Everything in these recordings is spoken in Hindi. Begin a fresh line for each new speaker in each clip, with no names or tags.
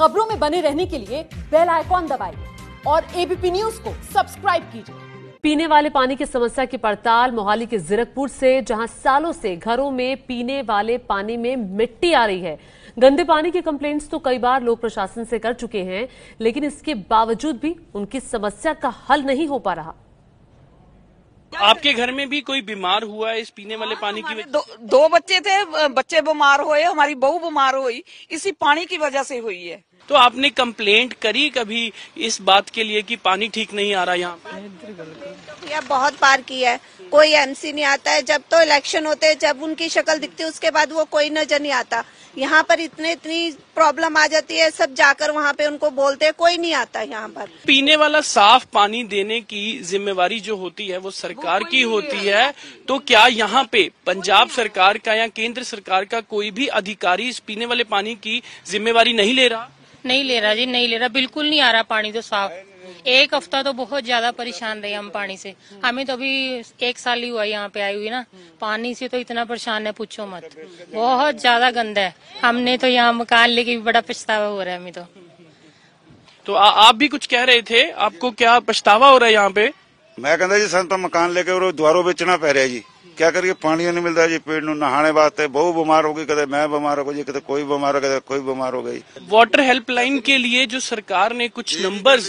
खबरों में बने रहने के लिए बेल आइकॉन दबाइए और एबीपी न्यूज़ को सब्सक्राइब कीजिए।
पीने वाले पानी की समस्या की पड़ताल मोहाली के जीरकपुर से, जहाँ सालों से घरों में पीने वाले पानी में मिट्टी आ रही है। गंदे पानी की कंप्लेंट्स तो कई बार लोक प्रशासन से कर चुके हैं, लेकिन इसके बावजूद भी उनकी समस्या का हल नहीं हो पा रहा।
आपके घर में भी कोई बीमार हुआ है इस पीने वाले पानी की
दो, दो बच्चे थे बच्चे बीमार हुए हमारी बहू बीमार हुई इसी पानी की वजह से हुई है।
तो आपने कंप्लेंट करी कभी इस बात के लिए कि पानी ठीक नहीं आ रहा यहाँ
बहुत बार की है। कोई एमसी नहीं आता है। जब तो इलेक्शन होते हैं जब उनकी शक्ल दिखती है उसके बाद वो कोई नज़र नहीं आता। यहाँ पर इतने इतनी प्रॉब्लम आ जाती है सब जाकर वहाँ पे उनको बोलते हैं कोई नहीं आता यहाँ पर।
पीने वाला साफ़ पानी देने की जिम्मेवारी जो होती है वो सरकार वो की होती है। तो क्या यहाँ पे पंजाब सरकार का या केंद्र सरकार का कोई भी अधिकारी इस पीने वाले पानी की जिम्मेवारी नहीं ले रहा?
नहीं ले रहा जी नहीं ले रहा। बिल्कुल नहीं आ रहा पानी तो साफ़। एक हफ़्ता तो बहुत ज़्यादा परेशान रहे हम पानी से। हमें तो अभी एक साल ही हुआ यहाँ पे आई हुई ना। पानी से तो इतना परेशान है पूछो मत। बहुत ज़्यादा गंदा है। हमने तो यहाँ मकान लेके भी बड़ा पछतावा हो रहा है हमें तो।
तो आ, आप भी कुछ कह रहे थे? आपको क्या पछतावा हो रहा है यहाँ पे?
मैं कहता जी सन तो मकान लेके द्वारों बेचना पै रहा है जी। ਕਿਆ ਕਰੀਏ ਪਾਣੀ ਨਹੀਂ ਮਿਲਦਾ ਜੀ ਪੀਣ ਨੂੰ ਨਹਾਣੇ ਵਾਸਤੇ ਬਹੁਤ ਬਿਮਾਰ ਹੋ ਗਈ ਕਦੇ ਮੈਂ ਬਿਮਾਰ ਹੋ ਗਿਆ ਜੀ ਕਦੇ ਕੋਈ ਬਿਮਾਰ ਹੋ ਗਿਆ ਕਦੇ ਕੋਈ ਬਿਮਾਰ ਹੋ ਗਈ
वाटर हेल्पलाइन के लिए जो सरकार ने कुछ नंबर्स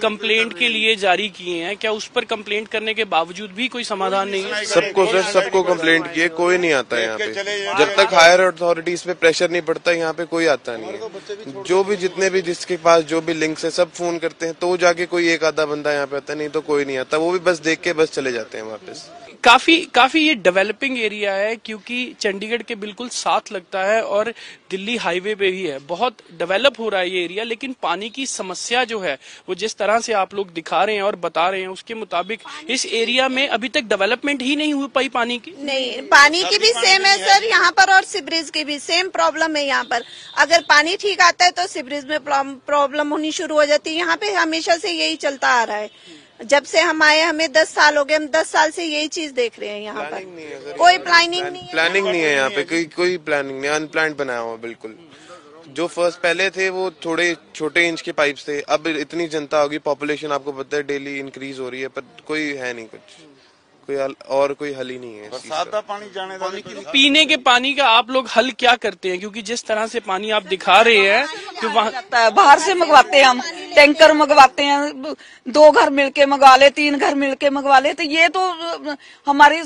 कंप्लेंट के लिए जारी किए हैं क्या उस पर कंप्लेंट करने के बावजूद भी कोई समाधान नहीं है
सबको सर सबको कंप्लेंट किए कोई नहीं आता यहाँ पे जब तक हायर अथॉरिटीज पे प्रेशर नहीं पड़ता यहाँ पे कोई आता नहीं है जो भी जितने भी जिसके पास जो भी लिंक्स है सब फोन करते हैं तो जाके कोई एक आधा बंदा यहाँ पे आता है नहीं तो कोई नहीं आता वो भी बस देख के बस चले जाते हैं वापस
काफी काफी ये डेवलपिंग एरिया है क्योंकि चंडीगढ़ के बिल्कुल साथ लगता है और दिल्ली हाईवे पे भी है। बहुत डेवलप हो रहा है ये एरिया लेकिन पानी की समस्या जो है वो जिस तरह से आप लोग दिखा रहे हैं और बता रहे हैं उसके मुताबिक इस एरिया में अभी तक डेवलपमेंट ही नहीं हुई पाई पानी की।
नहीं पानी की भी सेम है सर यहाँ पर और सिब्रिज की भी सेम प्रॉब्लम है यहाँ पर। अगर पानी ठीक आता है तो सिब्रिज में प्रॉब्लम होनी शुरू हो जाती है। यहाँ पे हमेशा से यही चलता आ रहा है। जब से हम आए हमें दस साल हो गए हम दस साल से यही चीज़ देख रहे हैं यहाँ पर। कोई प्लानिंग नहीं है।
प्लानिंग नहीं है यहाँ पे कोई कोई प्लानिंग नहीं अनप्लान बनाया हुआ बिल्कुल। जो फ़र्स्ट पहले थे वो थोड़े छोटे इंच के पाइप थे अब इतनी जनता होगी पॉपुलेशन आपको पता है डेली इंक्रीज हो रही है पर कोई है नहीं कुछ। कोई और कोई हल ही नहीं है
सादा पानी जाने पानी तो
पीने के पानी का आप लोग हल क्या करते हैं? क्योंकि जिस तरह से पानी आप दिखा रहे हैं तो वहाँ
बाहर से मंगवाते हैं हम। टैंकर मंगवाते हैं दो घर मिलके मंगवा ले तीन घर मिलके मंगवा ले तो ये तो हमारी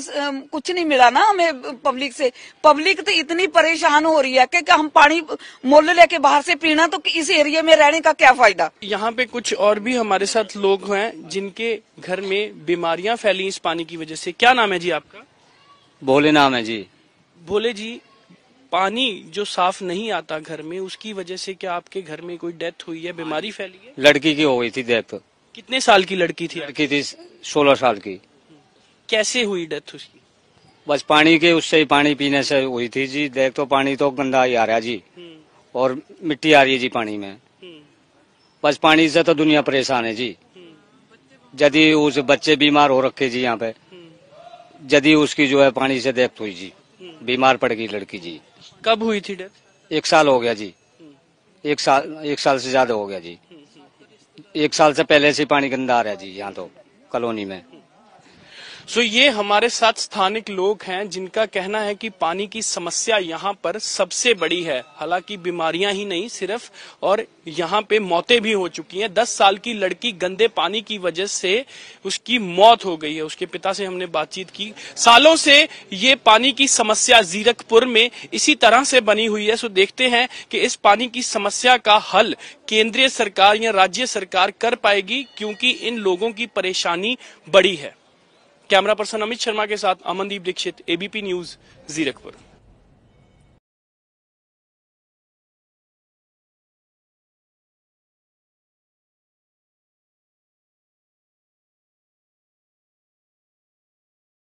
कुछ नहीं मिला ना हमें पब्लिक से। पब्लिक तो इतनी परेशान हो रही है कि कि हम पानी मोल लेके बाहर से पीना तो इस एरिया में रहने का क्या फ़ायदा?
यहाँ पे कुछ और भी हमारे साथ लोग हैं जिनके घर में बीमारियाँ फैली इस पानी की वजह से। क्या नाम है जी आपका?
भोले नाम है जी।
भोले जी पानी जो साफ़ नहीं आता घर में उसकी वजह से क्या आपके घर में कोई डेथ हुई है बीमारी फैली है?
लड़की की हो गई थी डेथ
कितने साल की लड़की थी?
लड़की थी सोलह साल की।
कैसे हुई डेथ उसकी?
बस पानी के उससे ही पानी पीने से हुई थी जी। देख तो पानी तो गंदा ही आ रहा जी। और मिट्टी आ रही है जी पानी में। बस पानी से तो दुनिया परेशान है जी। यदि उस बच्चे बीमार हो रखे जी यहाँ पे यदि उसकी जो है पानी से डेथ हुई जी। बीमार पड़ गई लड़की जी।
कब हुई थी डेथ
एक साल हो गया जी। एक साल एक साल से ज़्यादा हो गया जी। एक साल से पहले से पानी गंदा आ रहा है जी, यहाँ तो कॉलोनी में।
सो ये हमारे साथ स्थानिक लोग हैं जिनका कहना है कि पानी की समस्या यहाँ पर सबसे बड़ी है। हालाँकि बीमारियाँ ही नहीं सिर्फ़, और यहाँ पे मौतें भी हो चुकी हैं। दस साल की लड़की गंदे पानी की वजह से उसकी मौत हो गई है। उसके पिता से हमने बातचीत की। सालों से ये पानी की समस्या जीरकपुर में इसी तरह से बनी हुई है। सो देखते हैं कि इस पानी की समस्या का हल केंद्रीय सरकार या राज्य सरकार कर पाएगी, क्योंकि इन लोगों की परेशानी बड़ी है। कैमरा पर्सन अमित शर्मा के साथ अमनदीप दीक्षित एबीपी न्यूज़ जीरकपुर।